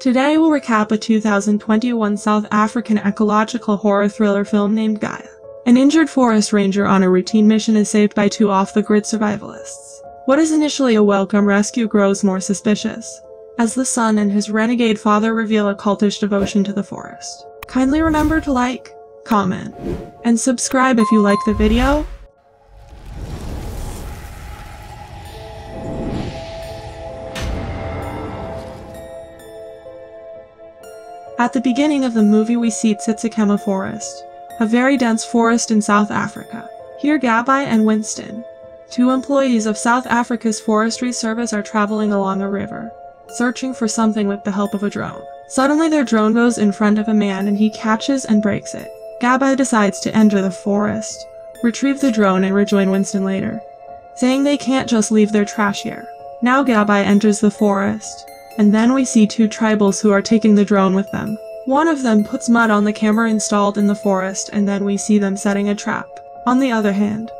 Today we'll recap a 2021 South African ecological horror thriller film named Gaia. An injured forest ranger on a routine mission is saved by two off-the-grid survivalists. What is initially a welcome rescue grows more suspicious, as the son and his renegade father reveal a cultish devotion to the forest. Kindly remember to like, comment, and subscribe if you like the video, At the beginning of the movie we see Tsitsikamma Forest, a very dense forest in South Africa. Here Gabai and Winston, two employees of South Africa's Forestry Service are traveling along a river, searching for something with the help of a drone. Suddenly their drone goes in front of a man and he catches and breaks it. Gabai decides to enter the forest, retrieve the drone and rejoin Winston later, saying they can't just leave their trash here. Now Gabai enters the forest, and then we see two tribals who are taking the drone with them. One of them puts mud on the camera installed in the forest and then we see them setting a trap. On the other hand,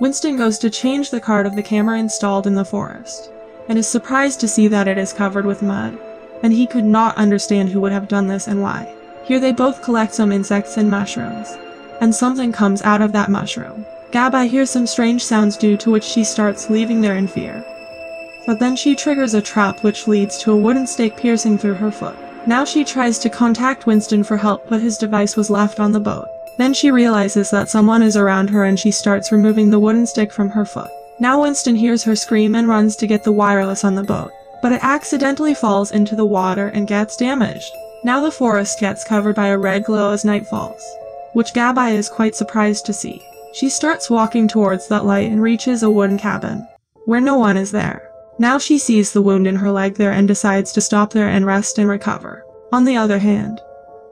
Winston goes to change the card of the camera installed in the forest, and is surprised to see that it is covered with mud, and he could not understand who would have done this and why. Here they both collect some insects and mushrooms, and something comes out of that mushroom. Gabai hears some strange sounds due to which she starts leaving there in fear but then she triggers a trap which leads to a wooden stake piercing through her foot. Now she tries to contact Winston for help but his device was left on the boat. Then she realizes that someone is around her and she starts removing the wooden stick from her foot. Now Winston hears her scream and runs to get the wireless on the boat, but it accidentally falls into the water and gets damaged. Now the forest gets covered by a red glow as night falls, which Gabai is quite surprised to see. She starts walking towards that light and reaches a wooden cabin, where no one is there. Now she sees the wound in her leg there and decides to stop there and rest and recover. On the other hand,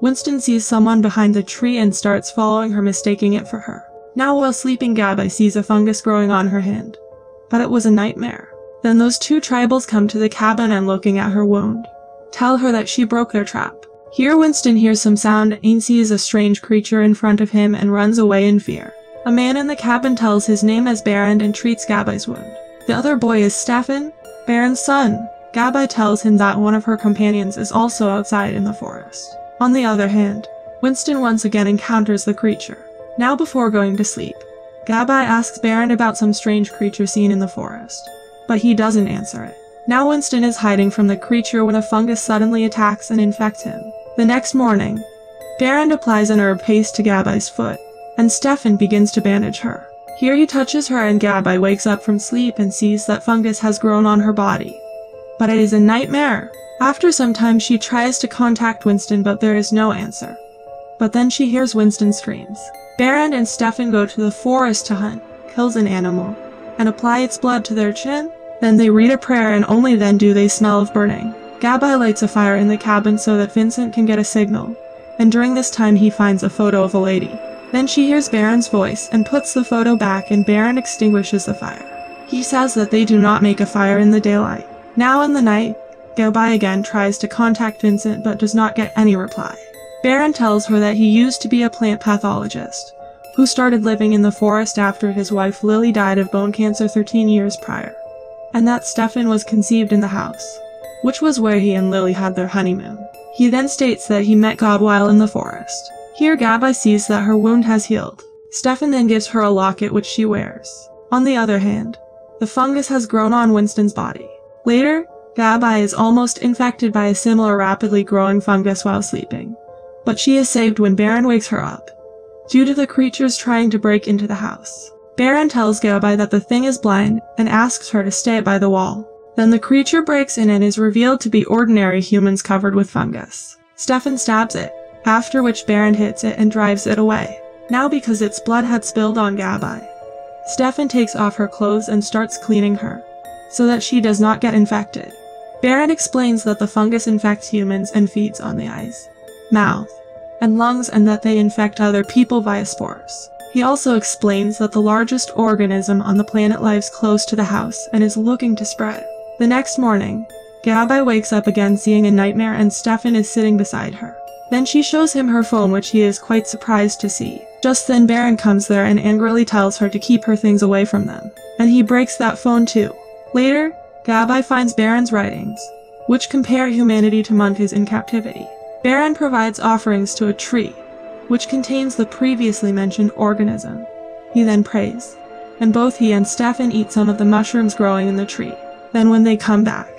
Winston sees someone behind the tree and starts following her mistaking it for her. Now while sleeping Gabai sees a fungus growing on her hand. But it was a nightmare. Then those two tribals come to the cabin and looking at her wound, tell her that she broke their trap. Here Winston hears some sound and sees a strange creature in front of him and runs away in fear. A man in the cabin tells his name as Baron and treats Gabai's wound. The other boy is Stefan, Baron's son. Gabai tells him that one of her companions is also outside in the forest. On the other hand, Winston once again encounters the creature. Now before going to sleep, Gabai asks Baron about some strange creature seen in the forest, but he doesn't answer it. Now Winston is hiding from the creature when a fungus suddenly attacks and infects him. The next morning, Baron applies an herb paste to Gabai's foot, and Stefan begins to bandage her. Here he touches her and Gabai wakes up from sleep and sees that fungus has grown on her body. But it is a nightmare. After some time she tries to contact Winston but there is no answer. But then she hears Winston's screams. Baron and Stefan go to the forest to hunt, kills an animal, and apply its blood to their chin. Then they read a prayer and only then do they smell of burning. Gabai lights a fire in the cabin so that Vincent can get a signal, and during this time he finds a photo of a lady. Then she hears Baron's voice and puts the photo back and Baron extinguishes the fire. He says that they do not make a fire in the daylight. Now in the night, Gabai again tries to contact Vincent but does not get any reply. Baron tells her that he used to be a plant pathologist, who started living in the forest after his wife Lily died of bone cancer 13 years prior, and that Stefan was conceived in the house, which was where he and Lily had their honeymoon. He then states that he met God while in the forest, here Gabai sees that her wound has healed. Stefan then gives her a locket which she wears. On the other hand, the fungus has grown on Winston's body. Later, Gabai is almost infected by a similar rapidly growing fungus while sleeping. But she is saved when Baron wakes her up, due to the creatures trying to break into the house. Baron tells Gabai that the thing is blind and asks her to stay by the wall. Then the creature breaks in and is revealed to be ordinary humans covered with fungus. Stefan stabs it, after which Baron hits it and drives it away. Now because its blood had spilled on Gabai. Stefan takes off her clothes and starts cleaning her, so that she does not get infected. Baron explains that the fungus infects humans and feeds on the eyes, mouth, and lungs and that they infect other people via spores. He also explains that the largest organism on the planet lives close to the house and is looking to spread. The next morning, Gabai wakes up again seeing a nightmare and Stefan is sitting beside her. Then she shows him her phone which he is quite surprised to see. Just then Baron comes there and angrily tells her to keep her things away from them. And he breaks that phone too. Later, Gabai finds Baron's writings, which compare humanity to monkeys in captivity. Baron provides offerings to a tree, which contains the previously mentioned organism. He then prays, and both he and Stefan eat some of the mushrooms growing in the tree. Then when they come back,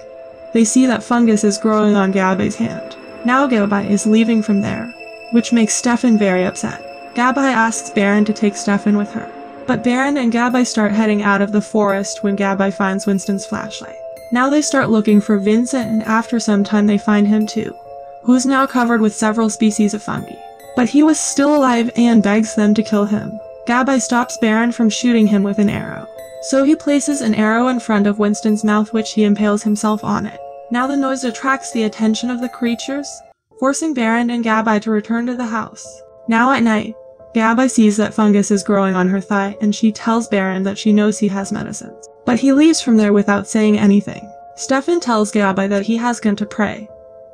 they see that fungus is growing on Gabai's hand. Now Gabai is leaving from there, which makes Stefan very upset. Gabai asks Baron to take Stefan with her. But Baron and Gabai start heading out of the forest when Gabai finds Winston's flashlight. Now they start looking for Vincent and after some time they find him too, who's now covered with several species of fungi. But he was still alive and begs them to kill him. Gabai stops Baron from shooting him with an arrow. So he places an arrow in front of Winston's mouth which he impales himself on it. Now the noise attracts the attention of the creatures, forcing Baron and Gabai to return to the house. Now at night, Gabai sees that fungus is growing on her thigh and she tells Baron that she knows he has medicines. But he leaves from there without saying anything. Stefan tells Gabai that he has gone to pray.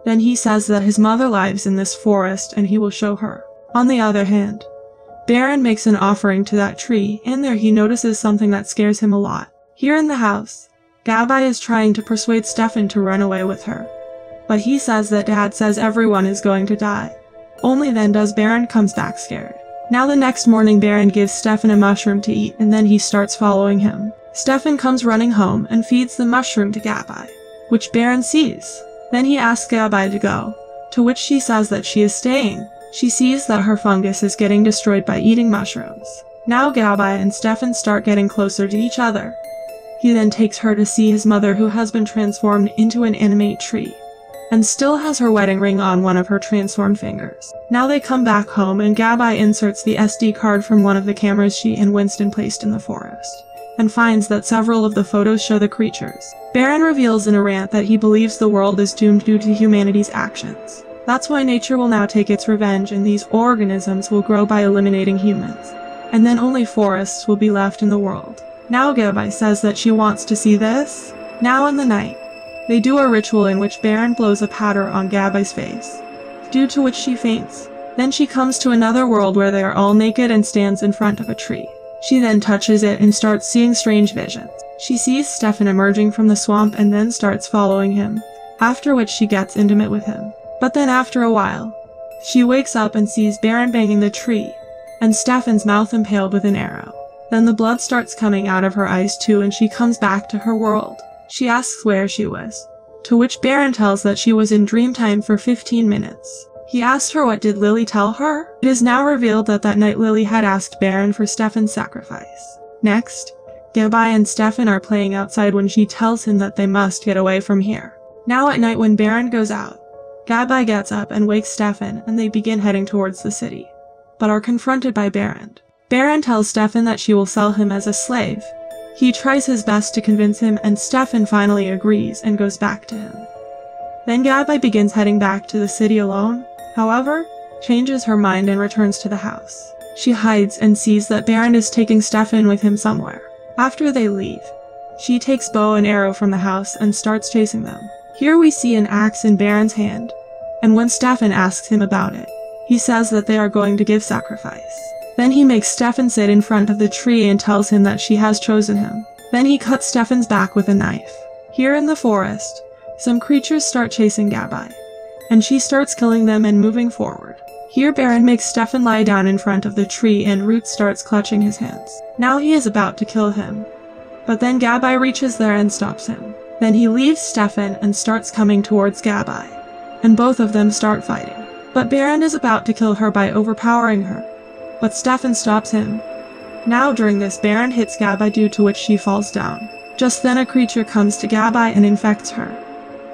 Then he says that his mother lives in this forest and he will show her. On the other hand, Baron makes an offering to that tree, and there he notices something that scares him a lot. Here in the house, Gabai is trying to persuade Stefan to run away with her. But he says that Dad says everyone is going to die. Only then does Baron comes back scared. Now the next morning Baron gives Stefan a mushroom to eat and then he starts following him. Stefan comes running home and feeds the mushroom to Gabai, which Baron sees. Then he asks Gabai to go, to which she says that she is staying, she sees that her fungus is getting destroyed by eating mushrooms. Now Gabai and Stefan start getting closer to each other. He then takes her to see his mother who has been transformed into an animate tree and still has her wedding ring on one of her transformed fingers. Now they come back home and Gabai inserts the SD card from one of the cameras she and Winston placed in the forest and finds that several of the photos show the creatures. Baron reveals in a rant that he believes the world is doomed due to humanity's actions. That's why nature will now take its revenge and these organisms will grow by eliminating humans. And then only forests will be left in the world. Now Gabai says that she wants to see this. Now in the night, they do a ritual in which Baron blows a powder on Gabai's face, due to which she faints. Then she comes to another world where they are all naked and stands in front of a tree. She then touches it and starts seeing strange visions. She sees Stefan emerging from the swamp and then starts following him, after which she gets intimate with him. But then after a while, she wakes up and sees Baron banging the tree, and Stefan's mouth impaled with an arrow. Then the blood starts coming out of her eyes too and she comes back to her world. She asks where she was, to which Baron tells that she was in Dreamtime for 15 minutes. He asks her what did Lily tell her? It is now revealed that that night Lily had asked Baron for Stefan's sacrifice. Next, Gabai and Stefan are playing outside when she tells him that they must get away from here. Now at night when Baron goes out, Gabai gets up and wakes Stefan, and they begin heading towards the city, but are confronted by Baron. Baron tells Stefan that she will sell him as a slave. He tries his best to convince him, and Stefan finally agrees and goes back to him. Then Gabai begins heading back to the city alone, however, changes her mind and returns to the house. She hides and sees that Baron is taking Stefan with him somewhere. After they leave, she takes bow and arrow from the house and starts chasing them. Here we see an axe in Baron's hand, and when Stefan asks him about it, he says that they are going to give sacrifice. Then he makes Stefan sit in front of the tree and tells him that she has chosen him. Then he cuts Stefan's back with a knife. Here in the forest, some creatures start chasing Gabai, and she starts killing them and moving forward. Here Baron makes Stefan lie down in front of the tree and Root starts clutching his hands. Now he is about to kill him, but then Gabai reaches there and stops him. Then he leaves Stefan and starts coming towards Gabai, and both of them start fighting. But Baron is about to kill her by overpowering her, but Stefan stops him. Now during this Baron hits Gabai due to which she falls down. Just then a creature comes to Gabai and infects her,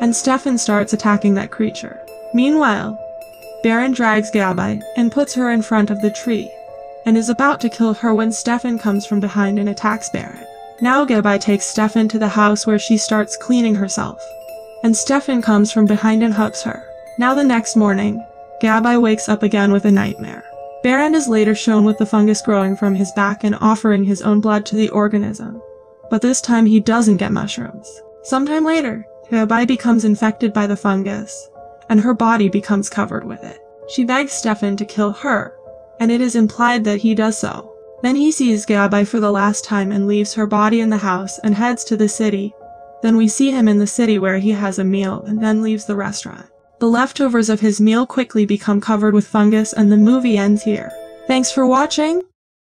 and Stefan starts attacking that creature. Meanwhile, Baron drags Gabai and puts her in front of the tree, and is about to kill her when Stefan comes from behind and attacks Baron. Now Gabai takes Stefan to the house where she starts cleaning herself. And Stefan comes from behind and hugs her. Now the next morning, Gabai wakes up again with a nightmare. Baron is later shown with the fungus growing from his back and offering his own blood to the organism. But this time he doesn't get mushrooms. Sometime later, Gabai becomes infected by the fungus, and her body becomes covered with it. She begs Stefan to kill her, and it is implied that he does so. Then he sees Gabai for the last time and leaves her body in the house and heads to the city, Then we see him in the city where he has a meal and then leaves the restaurant. The leftovers of his meal quickly become covered with fungus and the movie ends here. Thanks for watching!